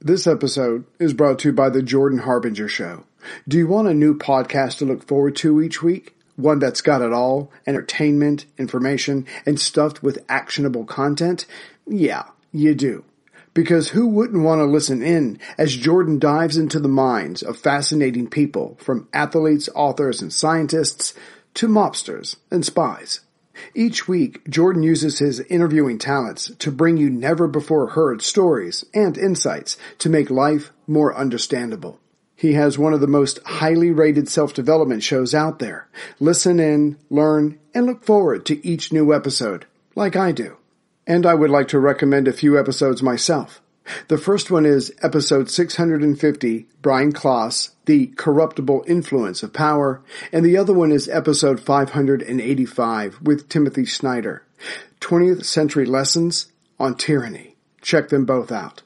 This episode is brought to you by the Jordan Harbinger Show. Do you want a new podcast to look forward to each week? One that's got it all entertainment, information, and stuffed with actionable content? Yeah, you do. Because who wouldn't want to listen in as Jordan dives into the minds of fascinating people from athletes, authors, and scientists to mobsters and spies? Each week, Jordan uses his interviewing talents to bring you never before heard stories and insights to make life more understandable. He has one of the most highly rated self-development shows out there. Listen in, learn, and look forward to each new episode, like I do. And I would like to recommend a few episodes myself. The first one is episode 650, Brian Klaas, The Corruptible Influence of Power, and the other one is episode 585 with Timothy Snyder, 20th Century Lessons on Tyranny. Check them both out.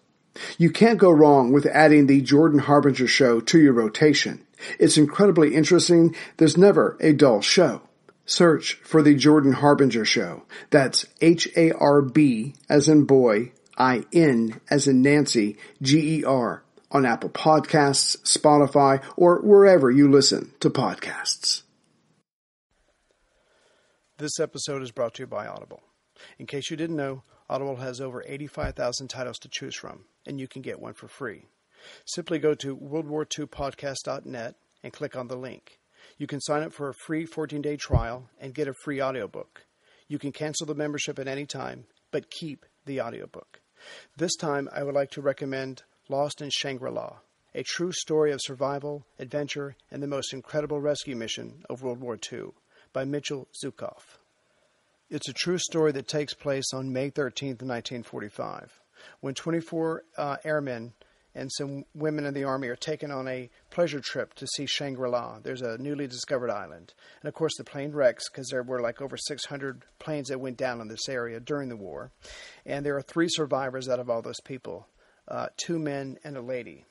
You can't go wrong with adding the Jordan Harbinger show to your rotation. It's incredibly interesting. There's never a dull show. Search for the Jordan Harbinger show. That's H-A-R-B as in boy, I-N as in Nancy, G-E-R on Apple Podcasts, Spotify, or wherever you listen to podcasts. This episode is brought to you by Audible. In case you didn't know, Audible has over 85,000 titles to choose from, and you can get one for free. Simply go to worldwar2podcast.net and click on the link. You can sign up for a free 14-day trial and get a free audiobook. You can cancel the membership at any time, but keep the audiobook. This time, I would like to recommend Lost in Shangri-La, a true story of survival, adventure, and the most incredible rescue mission of World War II by Mitchell Zuckoff. It's a true story that takes place on May 13th, 1945, when 24 uh, airmen and some women in the army are taken on a pleasure trip to see Shangri-La. There's a newly discovered island. And of course, the plane wrecks because there were like over 600 planes that went down in this area during the war. And there are three survivors out of all those people uh, two men and a lady.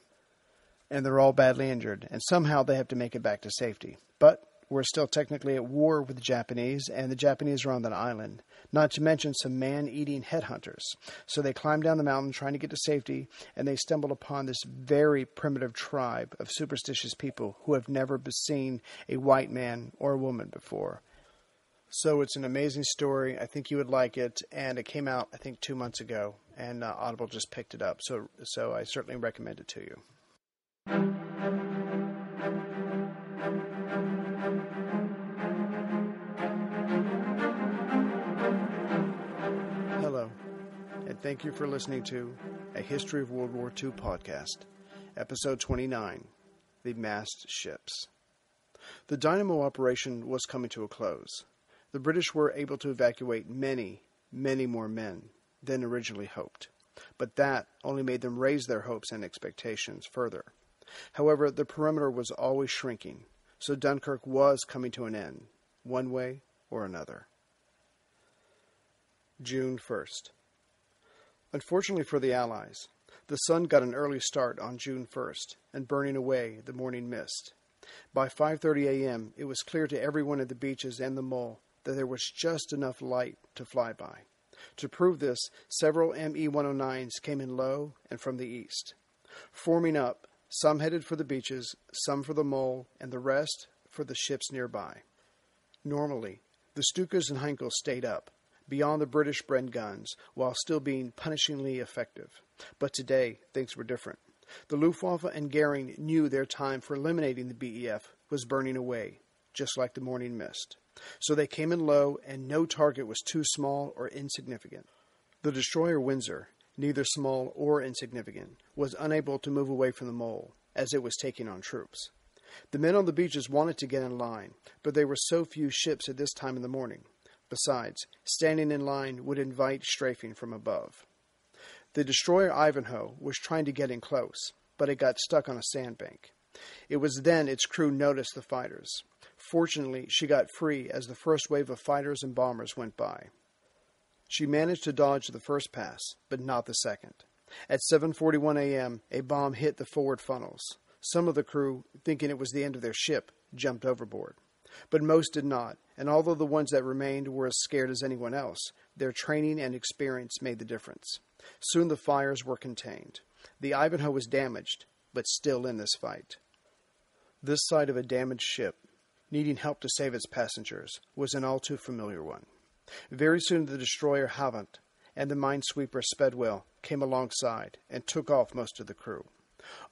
And they're all badly injured. And somehow they have to make it back to safety. But we're still technically at war with the Japanese, and the Japanese are on that island, not to mention some man eating headhunters. So they climb down the mountain trying to get to safety, and they stumble upon this very primitive tribe of superstitious people who have never seen a white man or a woman before. So it's an amazing story. I think you would like it, and it came out I think two months ago, and uh, Audible just picked it up. So so I certainly recommend it to you. Thank you for listening to A History of World War II podcast, episode 29 The Massed Ships. The dynamo operation was coming to a close. The British were able to evacuate many, many more men than originally hoped, but that only made them raise their hopes and expectations further. However, the perimeter was always shrinking, so Dunkirk was coming to an end, one way or another. June 1st. Unfortunately for the Allies, the sun got an early start on June 1st and burning away the morning mist. By 5:30 a.m., it was clear to everyone at the beaches and the mole that there was just enough light to fly by. To prove this, several ME-109s came in low and from the east. Forming up, some headed for the beaches, some for the mole, and the rest for the ships nearby. Normally, the Stukas and Heinkel stayed up, beyond the British Bren guns, while still being punishingly effective. But today, things were different. The Luftwaffe and Goering knew their time for eliminating the BEF was burning away, just like the morning mist. So they came in low, and no target was too small or insignificant. The destroyer Windsor, neither small or insignificant, was unable to move away from the mole, as it was taking on troops. The men on the beaches wanted to get in line, but there were so few ships at this time in the morning. Besides, standing in line would invite strafing from above. The destroyer Ivanhoe was trying to get in close, but it got stuck on a sandbank. It was then its crew noticed the fighters. Fortunately, she got free as the first wave of fighters and bombers went by. She managed to dodge the first pass, but not the second. At 7:41 a.m., a bomb hit the forward funnels. Some of the crew, thinking it was the end of their ship, jumped overboard. But most did not, and although the ones that remained were as scared as anyone else, their training and experience made the difference. Soon the fires were contained. The Ivanhoe was damaged, but still in this fight. This sight of a damaged ship, needing help to save its passengers, was an all too familiar one. Very soon the destroyer Havant and the minesweeper Speedwell came alongside and took off most of the crew.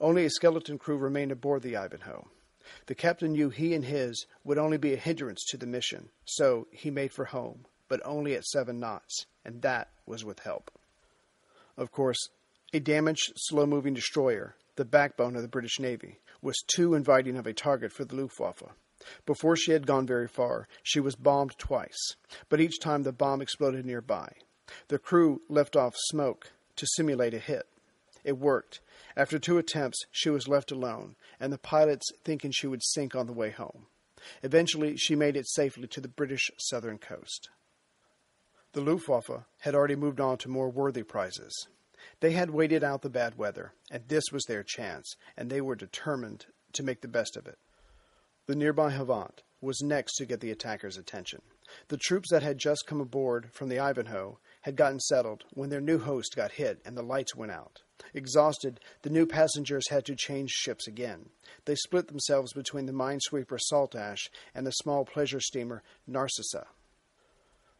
Only a skeleton crew remained aboard the Ivanhoe. The captain knew he and his would only be a hindrance to the mission, so he made for home, but only at seven knots, and that was with help. Of course, a damaged, slow moving destroyer, the backbone of the British Navy, was too inviting of a target for the Luftwaffe. Before she had gone very far, she was bombed twice, but each time the bomb exploded nearby. The crew left off smoke to simulate a hit. It worked. After two attempts, she was left alone, and the pilots thinking she would sink on the way home. Eventually, she made it safely to the British southern coast. The Luftwaffe had already moved on to more worthy prizes. They had waited out the bad weather, and this was their chance, and they were determined to make the best of it. The nearby Havant was next to get the attackers' attention. The troops that had just come aboard from the Ivanhoe had gotten settled when their new host got hit and the lights went out. Exhausted, the new passengers had to change ships again. They split themselves between the minesweeper Saltash and the small pleasure steamer Narcissa.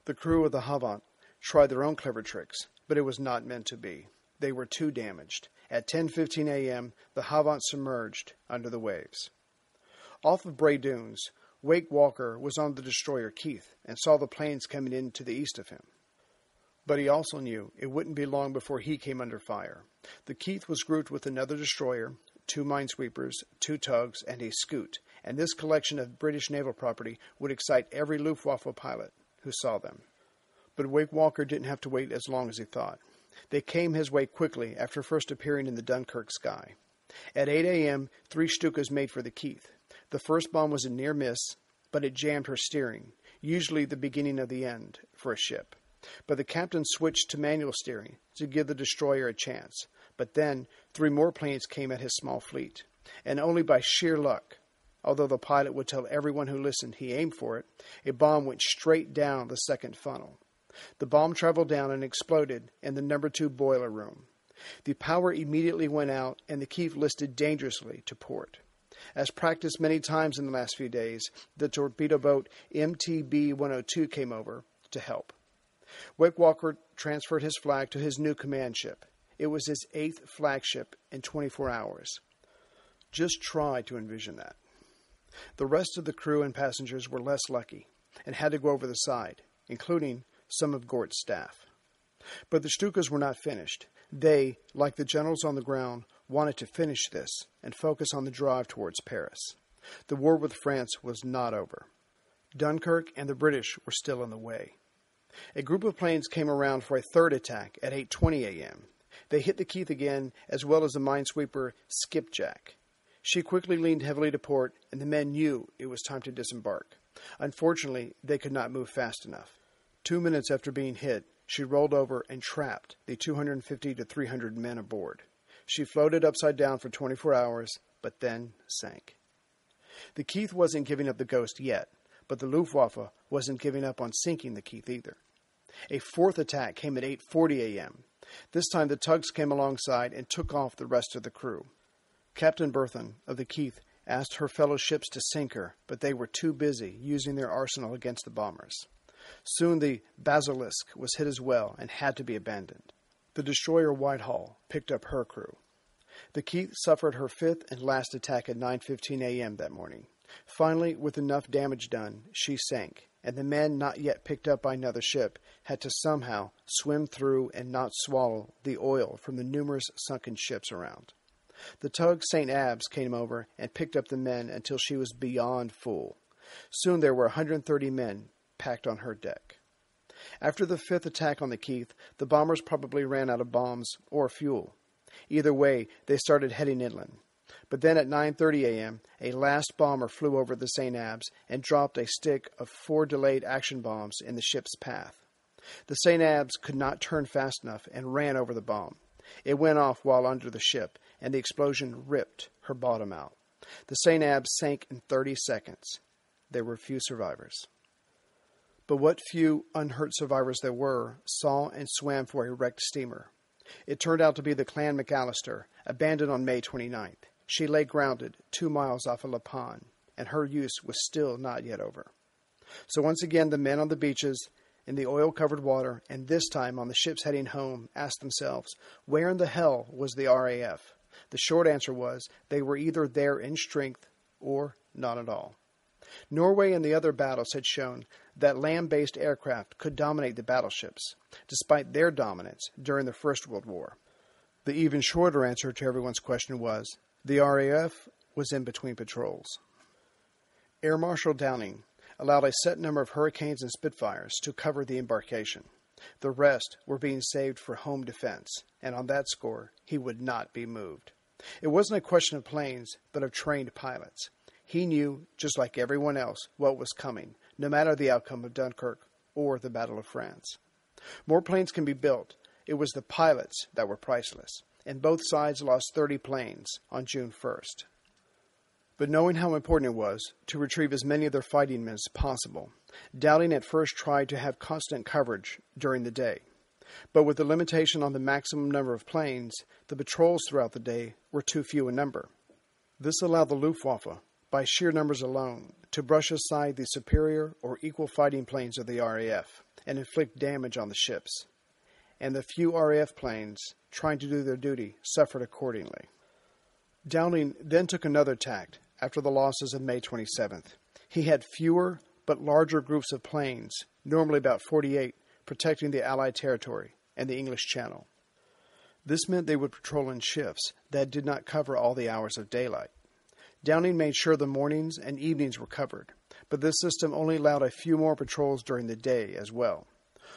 The crew of the Havant tried their own clever tricks, but it was not meant to be. They were too damaged. At 10:15 a.m., the Havant submerged under the waves. Off of Bray Dunes, Wake Walker was on the destroyer Keith and saw the planes coming in to the east of him. But he also knew it wouldn't be long before he came under fire. The Keith was grouped with another destroyer, two minesweepers, two tugs, and a scoot, and this collection of British naval property would excite every Luftwaffe pilot who saw them. But Wake Walker didn't have to wait as long as he thought. They came his way quickly after first appearing in the Dunkirk sky. At 8 a.m., three Stukas made for the Keith. The first bomb was a near miss, but it jammed her steering, usually the beginning of the end for a ship. But the captain switched to manual steering to give the destroyer a chance. But then three more planes came at his small fleet, and only by sheer luck, although the pilot would tell everyone who listened he aimed for it, a bomb went straight down the second funnel. The bomb traveled down and exploded in the number two boiler room. The power immediately went out, and the Keith listed dangerously to port. As practiced many times in the last few days, the torpedo boat MTB 102 came over to help. Wake Walker transferred his flag to his new command ship. It was his eighth flagship in 24 hours. Just try to envision that. The rest of the crew and passengers were less lucky and had to go over the side, including some of Gort's staff. But the Stukas were not finished. They, like the generals on the ground, wanted to finish this and focus on the drive towards Paris. The war with France was not over. Dunkirk and the British were still in the way. A group of planes came around for a third attack at 8:20 a.m. They hit the Keith again as well as the minesweeper Skipjack. She quickly leaned heavily to port and the men knew it was time to disembark. Unfortunately, they could not move fast enough. 2 minutes after being hit, she rolled over and trapped the 250 to 300 men aboard. She floated upside down for 24 hours, but then sank. The Keith wasn't giving up the ghost yet, but the Luftwaffe wasn't giving up on sinking the Keith either. A fourth attack came at 8:40 a.m. This time the tugs came alongside and took off the rest of the crew. Captain Berthon of the Keith asked her fellow ships to sink her, but they were too busy using their arsenal against the bombers. Soon the Basilisk was hit as well and had to be abandoned. The destroyer Whitehall picked up her crew. The Keith suffered her fifth and last attack at 9:15 a.m. that morning. Finally, with enough damage done, she sank, and the men not yet picked up by another ship had to somehow swim through and not swallow the oil from the numerous sunken ships around. The tug St. Abbs came over and picked up the men until she was beyond full. Soon there were 130 men packed on her deck. After the fifth attack on the Keith, the bombers probably ran out of bombs or fuel. Either way, they started heading inland. But then at 9:30 a.m., a last bomber flew over the St. Abbs and dropped a stick of four delayed action bombs in the ship's path. The St. Abbs could not turn fast enough and ran over the bomb. It went off while under the ship, and the explosion ripped her bottom out. The St. Abbs sank in 30 seconds. There were few survivors. But what few unhurt survivors there were saw and swam for a wrecked steamer. It turned out to be the Clan McAllister, abandoned on May 29th. She lay grounded two miles off of La Panne, and her use was still not yet over. So once again, the men on the beaches, in the oil covered water, and this time on the ships heading home, asked themselves, where in the hell was the RAF? The short answer was they were either there in strength or not at all. Norway and the other battles had shown that land based aircraft could dominate the battleships, despite their dominance during the First World War. The even shorter answer to everyone's question was the RAF was in between patrols. Air Marshal Dowding allowed a set number of Hurricanes and Spitfires to cover the embarkation. The rest were being saved for home defense, and on that score, he would not be moved. It wasn't a question of planes, but of trained pilots. He knew, just like everyone else, what was coming, no matter the outcome of Dunkirk or the Battle of France. More planes can be built. It was the pilots that were priceless, and both sides lost 30 planes on June 1st. But knowing how important it was to retrieve as many of their fighting men as possible, Dowding at first tried to have constant coverage during the day. But with the limitation on the maximum number of planes, the patrols throughout the day were too few in number. This allowed the Luftwaffe by sheer numbers alone, to brush aside the superior or equal fighting planes of the RAF and inflict damage on the ships. And the few RAF planes trying to do their duty suffered accordingly. Dowding then took another tact after the losses of May 27th. He had fewer but larger groups of planes, normally about 48, protecting the Allied territory and the English Channel. This meant they would patrol in shifts that did not cover all the hours of daylight. Dowding made sure the mornings and evenings were covered, but this system only allowed a few more patrols during the day as well.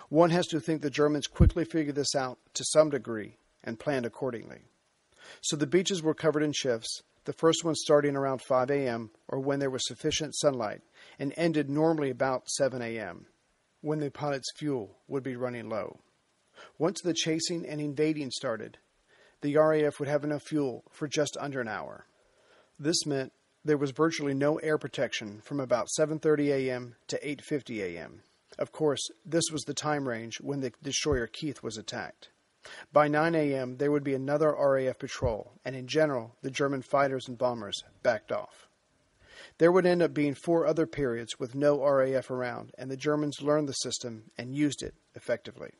One has to think the Germans quickly figured this out to some degree and planned accordingly. So the beaches were covered in shifts, the first one starting around 5 a.m. or when there was sufficient sunlight, and ended normally about 7 a.m., when the pilot's fuel would be running low. Once the chasing and invading started, the RAF would have enough fuel for just under an hour. This meant there was virtually no air protection from about 7:30 a.m. to 8:50 a.m. Of course, this was the time range when the destroyer Keith was attacked. By 9 a.m., there would be another RAF patrol, and in general, the German fighters and bombers backed off. There would end up being four other periods with no RAF around, and the Germans learned the system and used it effectively.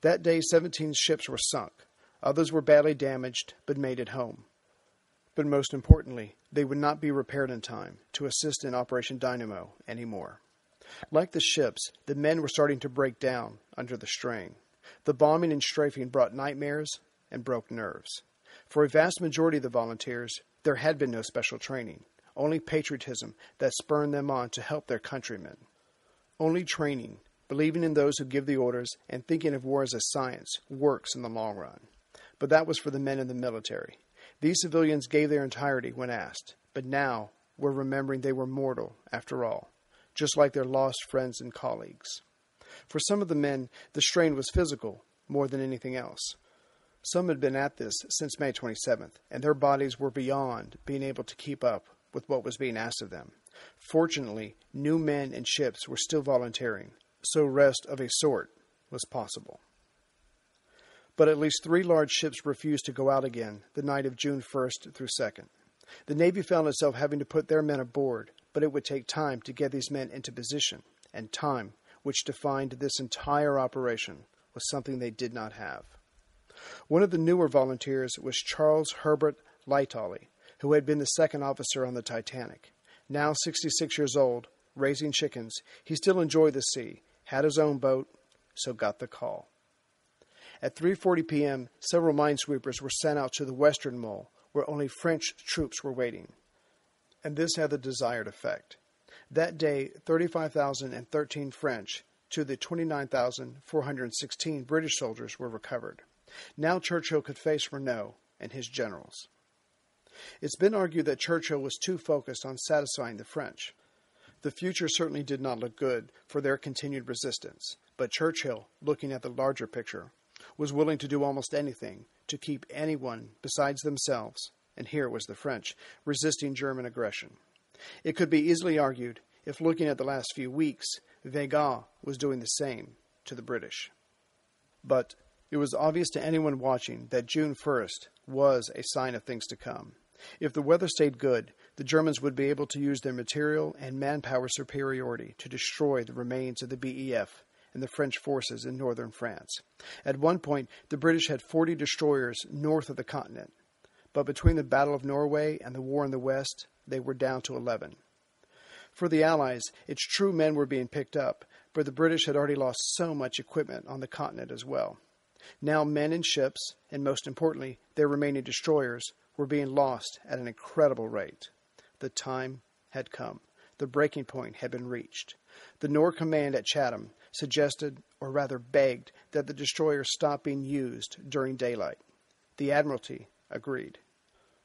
That day, 17 ships were sunk. Others were badly damaged, but made it home. But most importantly, they would not be repaired in time to assist in Operation Dynamo anymore. Like the ships, the men were starting to break down under the strain. The bombing and strafing brought nightmares and broke nerves. For a vast majority of the volunteers, there had been no special training, only patriotism that spurred them on to help their countrymen. Only training, believing in those who give the orders, and thinking of war as a science works in the long run. But that was for the men in the military. These civilians gave their entirety when asked, but now were remembering they were mortal after all, just like their lost friends and colleagues. For some of the men, the strain was physical more than anything else. Some had been at this since May 27th, and their bodies were beyond being able to keep up with what was being asked of them. Fortunately, new men and ships were still volunteering, so rest of a sort was possible but at least three large ships refused to go out again the night of June 1st through 2nd. The Navy found itself having to put their men aboard, but it would take time to get these men into position, and time, which defined this entire operation, was something they did not have. One of the newer volunteers was Charles Herbert Lightoller, who had been the second officer on the Titanic. Now 66 years old, raising chickens, he still enjoyed the sea, had his own boat, so got the call. At 3:40 p.m., several minesweepers were sent out to the western mole, where only French troops were waiting. And this had the desired effect. That day, 35,013 French to the 29,416 British soldiers were recovered. Now Churchill could face Reynaud and his generals. It's been argued that Churchill was too focused on satisfying the French. The future certainly did not look good for their continued resistance, but Churchill, looking at the larger picture, was willing to do almost anything to keep anyone besides themselves, and here it was the French, resisting German aggression. It could be easily argued, if looking at the last few weeks, Weygand was doing the same to the British. But It was obvious to anyone watching that June 1st was a sign of things to come. If the weather stayed good, the Germans would be able to use their material and manpower superiority to destroy the remains of the BEF and the French forces in northern France. At one point, the British had 40 destroyers north of the continent, but between the Battle of Norway and the war in the West, they were down to 11. For the Allies, it's true men were being picked up, but the British had already lost so much equipment on the continent as well. Now, men and ships, and most importantly, their remaining destroyers, were being lost at an incredible rate. The time had come. The breaking point had been reached. The Nore command at Chatham suggested, or rather begged, that the destroyers stop being used during daylight. The Admiralty agreed.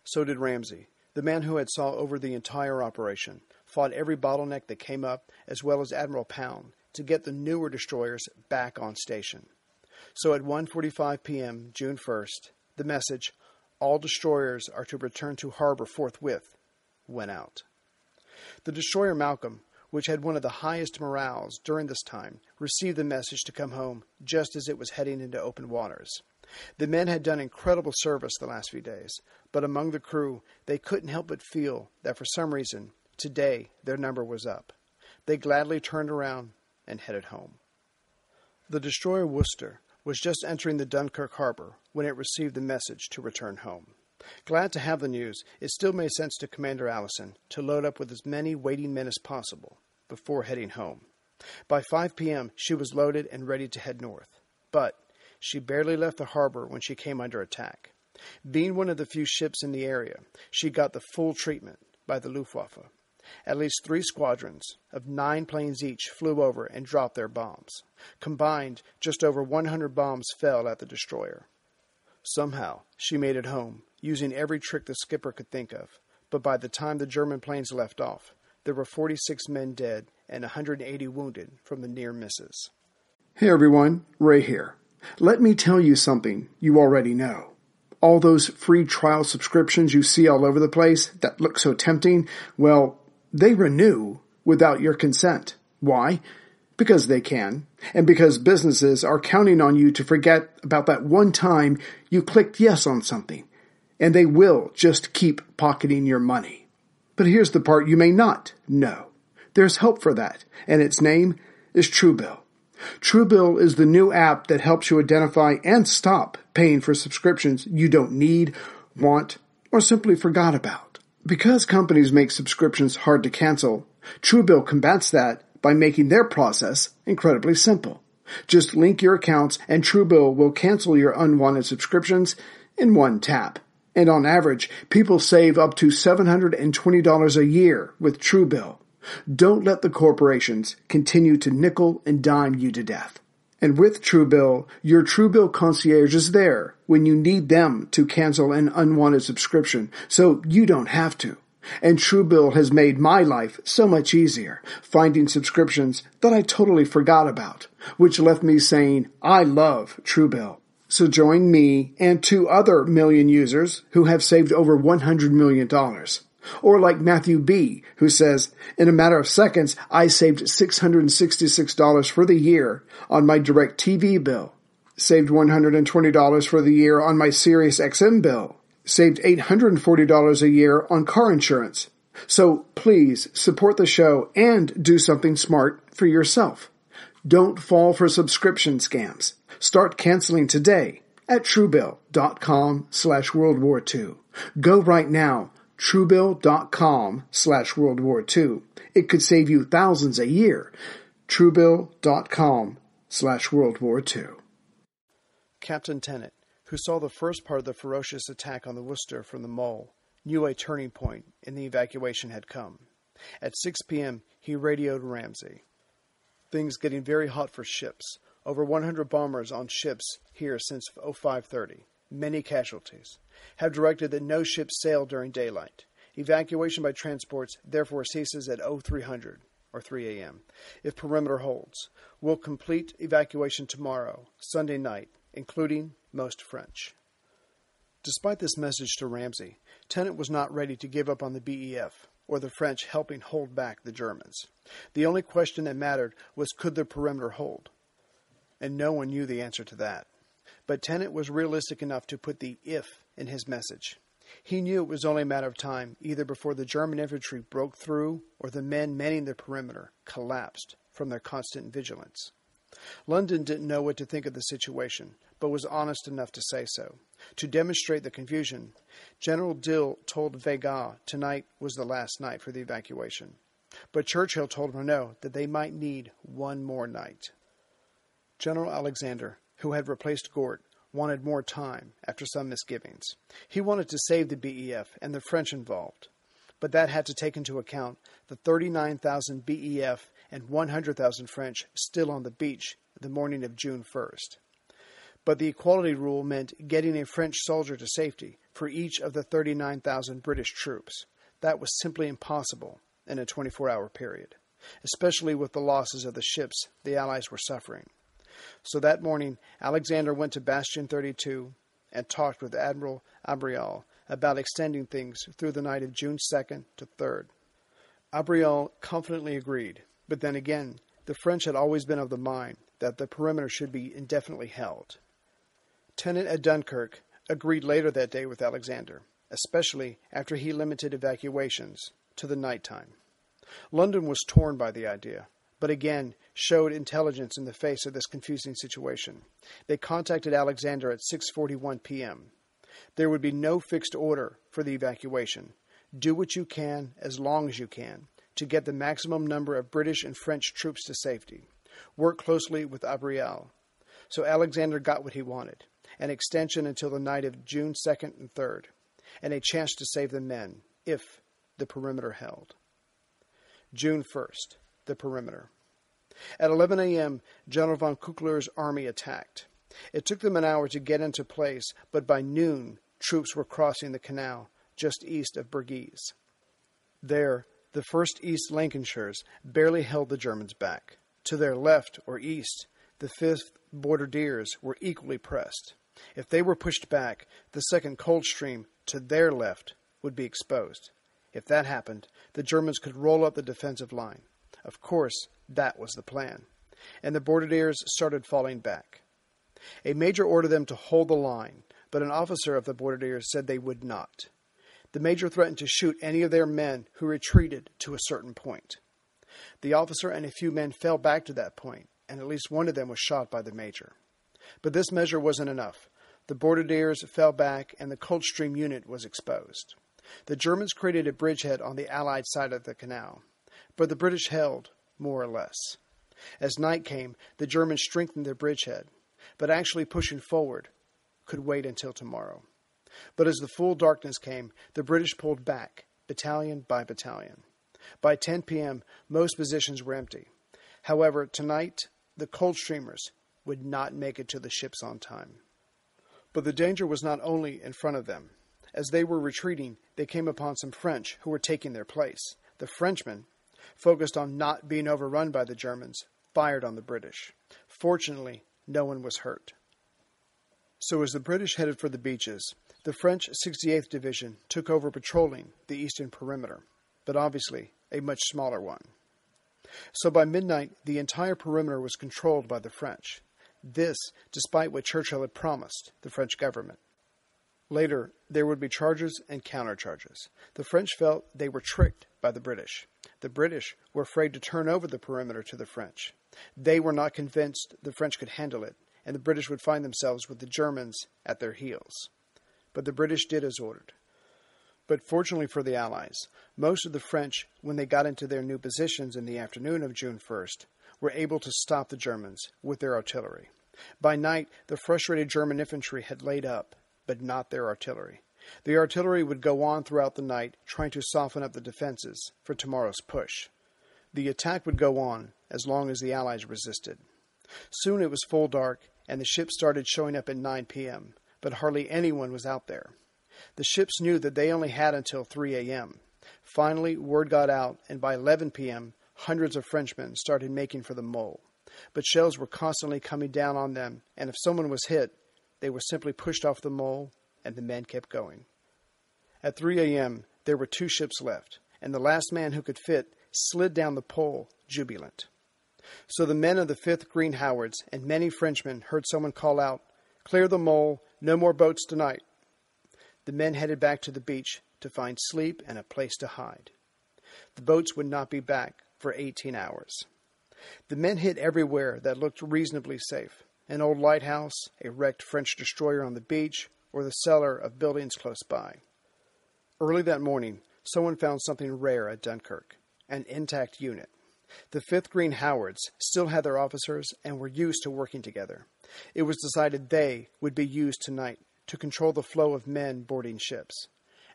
So did Ramsay, the man who had saw over the entire operation, fought every bottleneck that came up, as well as Admiral Pound, to get the newer destroyers back on station. So at 1:45 p.m., June 1st, the message, "All destroyers are to return to harbor forthwith," went out. The destroyer Malcolm, which had one of the highest morales during this time, received the message to come home just as it was heading into open waters. The men had done incredible service the last few days, but among the crew, they couldn't help but feel that for some reason, today their number was up. They gladly turned around and headed home. The destroyer Worcester was just entering the Dunkirk harbor when it received the message to return home. Glad to have the news, it still made sense to Commander Allison to load up with as many waiting men as possible before heading home. By 5 p.m., she was loaded and ready to head north. But she barely left the harbor when she came under attack. Being one of the few ships in the area, she got the full treatment by the Luftwaffe. At least three squadrons of nine planes each flew over and dropped their bombs. Combined, just over 100 bombs fell at the destroyer. Somehow, she made it home, using every trick the skipper could think of. But by the time the German planes left off, there were 46 men dead and 180 wounded from the near misses. Hey everyone, Ray here. Let me tell you something you already know. All those free trial subscriptions you see all over the place that look so tempting, well, they renew without your consent. Why? Because they can, and because businesses are counting on you to forget about that one time you clicked yes on something, and they will just keep pocketing your money. But here's the part you may not know. There's help for that, and its name is Truebill. Truebill is the new app that helps you identify and stop paying for subscriptions you don't need, want, or simply forgot about. Because companies make subscriptions hard to cancel, Truebill combats that by making their process incredibly simple. Just link your accounts and Truebill will cancel your unwanted subscriptions in one tap. And on average, people save up to $720 a year with Truebill. Don't let the corporations continue to nickel and dime you to death. And with Truebill, your Truebill concierge is there when you need them to cancel an unwanted subscription, so you don't have to. And Truebill has made my life so much easier, finding subscriptions that I totally forgot about, which left me saying, I love Truebill. So join me and two other million users who have saved over $100 million. Or like Matthew B., who says, in a matter of seconds, I saved $666 for the year on my direct TV bill, saved $120 for the year on my Sirius XM bill, saved $840 a year on car insurance. So please support the show and do something smart for yourself. Don't fall for subscription scams. Start canceling today at truebill.com slash World War II. Go right now truebill.com slash World War II. It could save you thousands a year. truebill.com slash World War II. Captain Tennant, who saw the first part of the ferocious attack on the Worcester from the mole, knew a turning point in the evacuation had come. At 6 p.m., he radioed Ramsay. Things getting very hot for ships. Over 100 bombers on ships here since 0530. Many casualties have directed that no ships sail during daylight. Evacuation by transports therefore ceases at 0300 or 3 a.m. if perimeter holds. We'll complete evacuation tomorrow, Sunday night, including most French. Despite this message to Ramsay, Tennant was not ready to give up on the BEF or the French helping hold back the Germans. The only question that mattered was could the perimeter hold? And no one knew the answer to that. But Tennant was realistic enough to put the if in his message. He knew it was only a matter of time, either before the German infantry broke through or the men manning the perimeter collapsed from their constant vigilance. London didn't know what to think of the situation, but was honest enough to say so. To demonstrate the confusion, General Dill told Weygand tonight was the last night for the evacuation. But Churchill told Reynaud that they might need one more night. General Alexander, who had replaced Gort, wanted more time after some misgivings. He wanted to save the BEF and the French involved, but that had to take into account the 39,000 BEF and 100,000 French still on the beach the morning of June 1st. But the equality rule meant getting a French soldier to safety for each of the 39,000 British troops. That was simply impossible in a 24 hour period, especially with the losses of the ships the Allies were suffering. So that morning, Alexander went to Bastion 32 and talked with Admiral Abrial about extending things through the night of June 2nd to 3rd. Abrial confidently agreed, but then again, the French had always been of the mind that the perimeter should be indefinitely held. Tennant at Dunkirk agreed later that day with Alexander, especially after he limited evacuations to the night time. London was torn by the idea, but again showed intelligence in the face of this confusing situation. They contacted Alexander at 6:41 p.m. There would be no fixed order for the evacuation. Do what you can as long as you can to get the maximum number of British and French troops to safety. Work closely with Abrial. So Alexander got what he wanted an extension until the night of June 2nd and 3rd, and a chance to save the men if the perimeter held. June 1st, the perimeter. At 11 a.m., General von Küchler's army attacked. It took them an hour to get into place, but by noon, troops were crossing the canal just east of Bergues. There, the 1st East Lancashires barely held the Germans back. To their left or east, the 5th Bordadiers were equally pressed. If they were pushed back, the 2nd Coldstream to their left would be exposed. If that happened, the Germans could roll up the defensive line. Of course, that was the plan. And the Bordadiers started falling back. A major ordered them to hold the line, but an officer of the Bordadiers said they would not. The major threatened to shoot any of their men who retreated to a certain point. The officer and a few men fell back to that point, and at least one of them was shot by the major. But this measure wasn't enough. The Bordadiers fell back, and the Coldstream unit was exposed. The Germans created a bridgehead on the Allied side of the canal, but the British held, more or less. As night came, the Germans strengthened their bridgehead, but actually pushing forward could wait until tomorrow. But as the full darkness came, the British pulled back, battalion by battalion. By 10 p.m., most positions were empty. However, tonight, the Coldstreamers would not make it to the ships on time. But the danger was not only in front of them. As they were retreating, they came upon some French who were taking their place. The Frenchmen, focused on not being overrun by the Germans, fired on the British. Fortunately, no one was hurt. So, as the British headed for the beaches, the French 68th Division took over patrolling the eastern perimeter, but obviously a much smaller one. So by midnight, the entire perimeter was controlled by the French. This, despite what Churchill had promised the French government. Later, there would be charges and countercharges. The French felt they were tricked by the British. The British were afraid to turn over the perimeter to the French. They were not convinced the French could handle it, and the British would find themselves with the Germans at their heels but the British did as ordered. But fortunately for the Allies, most of the French, when they got into their new positions in the afternoon of June 1st, were able to stop the Germans with their artillery. By night, the frustrated German infantry had laid up, but not their artillery. The artillery would go on throughout the night, trying to soften up the defenses for tomorrow's push. The attack would go on as long as the Allies resisted. Soon it was full dark, and the ships started showing up at 9 p.m but hardly anyone was out there. The ships knew that they only had until 3 a.m. Finally, word got out, and by 11 p.m., hundreds of Frenchmen started making for the mole. But shells were constantly coming down on them, and if someone was hit, they were simply pushed off the mole, and the men kept going. At 3 a.m., there were two ships left, and the last man who could fit slid down the pole, jubilant. So the men of the 5th Green Howards and many Frenchmen heard someone call out, Clear the mole. No more boats tonight. The men headed back to the beach to find sleep and a place to hide. The boats would not be back for 18 hours. The men hid everywhere that looked reasonably safe an old lighthouse, a wrecked French destroyer on the beach, or the cellar of buildings close by. Early that morning, someone found something rare at Dunkirk an intact unit. The 5th Green Howards still had their officers and were used to working together. It was decided they would be used tonight to control the flow of men boarding ships.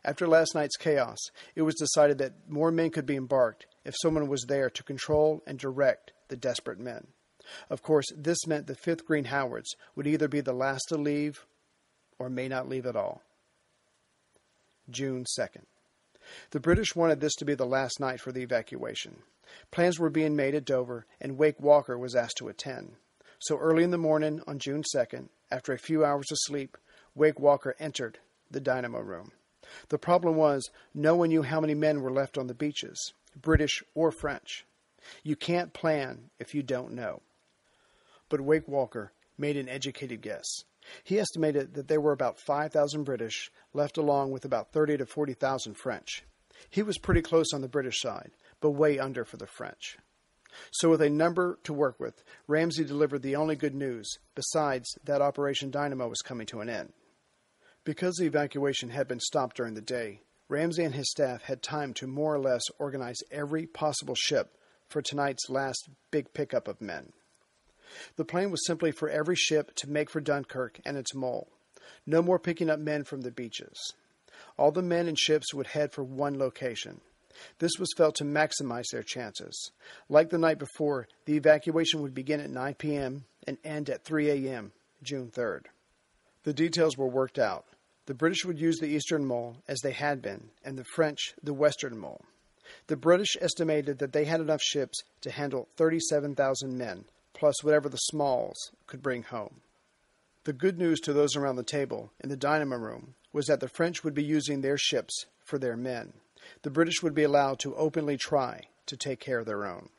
After last night's chaos, it was decided that more men could be embarked if someone was there to control and direct the desperate men. Of course, this meant the 5th Green Howards would either be the last to leave or may not leave at all. June 2nd. The British wanted this to be the last night for the evacuation. Plans were being made at Dover, and Wake Walker was asked to attend. So early in the morning on June 2nd, after a few hours of sleep, Wake Walker entered the dynamo room. The problem was no one knew how many men were left on the beaches, British or French. You can't plan if you don't know. But Wake Walker made an educated guess. He estimated that there were about 5,000 British left along with about 30 to 40,000 French. He was pretty close on the British side, but way under for the French. So, with a number to work with, Ramsay delivered the only good news, besides that Operation Dynamo was coming to an end. Because the evacuation had been stopped during the day, Ramsay and his staff had time to more or less organize every possible ship for tonight's last big pickup of men. The plan was simply for every ship to make for Dunkirk and its mole. No more picking up men from the beaches. All the men and ships would head for one location. This was felt to maximize their chances. Like the night before, the evacuation would begin at 9 p.m. and end at 3 a.m., June 3rd. The details were worked out. The British would use the eastern mole, as they had been, and the French the western mole. The British estimated that they had enough ships to handle 37,000 men, plus whatever the Smalls could bring home. The good news to those around the table in the dynamo room was that the French would be using their ships for their men. The British would be allowed to openly try to take care of their own.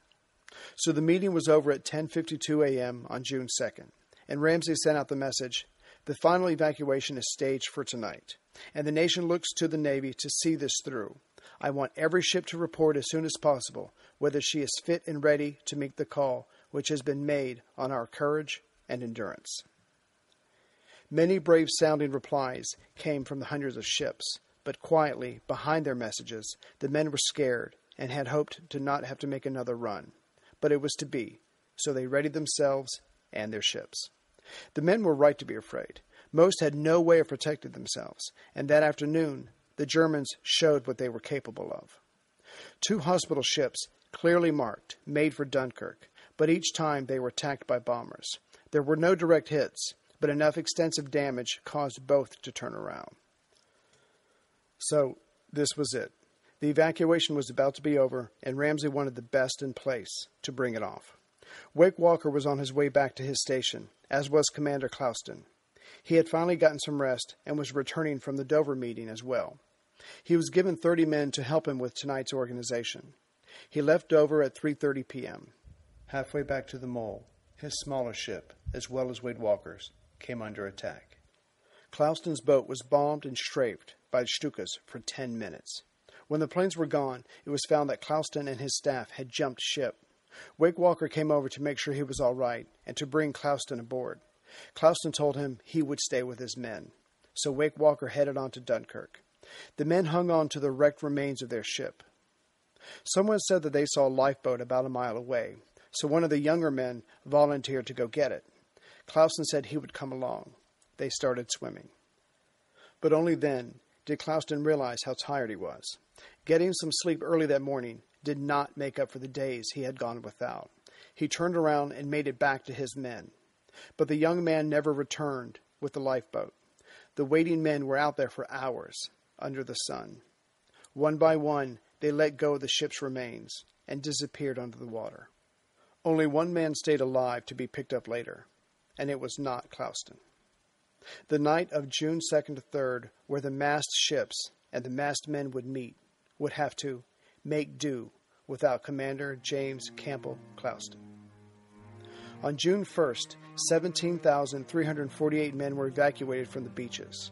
So the meeting was over at 10:52 a.m. on June 2nd, and Ramsay sent out the message the final evacuation is staged for tonight, and the nation looks to the Navy to see this through. I want every ship to report as soon as possible whether she is fit and ready to meet the call which has been made on our courage and endurance. Many brave sounding replies came from the hundreds of ships, but quietly, behind their messages, the men were scared and had hoped to not have to make another run. But it was to be, so they readied themselves and their ships. The men were right to be afraid. Most had no way of protecting themselves, and that afternoon the Germans showed what they were capable of. Two hospital ships, clearly marked, made for Dunkirk, but each time they were attacked by bombers. There were no direct hits, but enough extensive damage caused both to turn around. So, this was it. The evacuation was about to be over, and Ramsay wanted the best in place to bring it off. Wake Walker was on his way back to his station, as was Commander Clouston. He had finally gotten some rest and was returning from the Dover meeting as well. He was given 30 men to help him with tonight's organization. He left Dover at 3:30 p.m. Halfway back to the mole, his smaller ship, as well as Wake Walker's, came under attack. Clouston's boat was bombed and strafed by Stukas for 10 minutes. When the planes were gone, it was found that Clouston and his staff had jumped ship. Wake Walker came over to make sure he was all right and to bring Clouston aboard. Clouston told him he would stay with his men. So Wake Walker headed on to Dunkirk. The men hung on to the wrecked remains of their ship. Someone said that they saw a lifeboat about a mile away, so one of the younger men volunteered to go get it. Clouston said he would come along. They started swimming. But only then did Clouston realize how tired he was. Getting some sleep early that morning did not make up for the days he had gone without. He turned around and made it back to his men. But the young man never returned with the lifeboat. The waiting men were out there for hours under the sun. One by one, they let go of the ship's remains and disappeared under the water. Only one man stayed alive to be picked up later, and it was not Clouston. The night of June 2nd to 3rd, where the massed ships and the massed men would meet, would have to make do without Commander James Campbell Clouston. On June 1st, 17,348 men were evacuated from the beaches.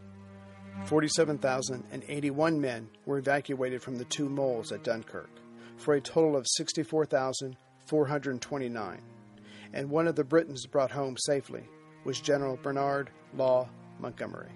47,081 men were evacuated from the two moles at Dunkirk, for a total of 64,429. And one of the Britons brought home safely was General Bernard Law Montgomery.